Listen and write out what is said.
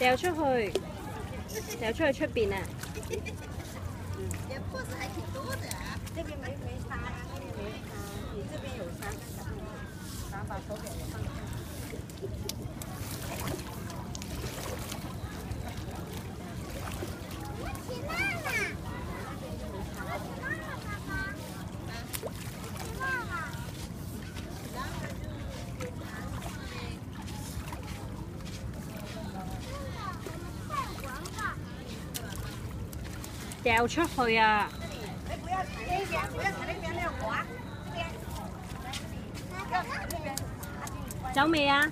掉出去，掉出去出边啊！这边没没沙，这边没沙，你这边有沙，跟小朋友，然后把手表也放上。掉出去啊！不要踩那边，不要踩那边，那样滑。这边，来这里，不要踩那边。走未啊？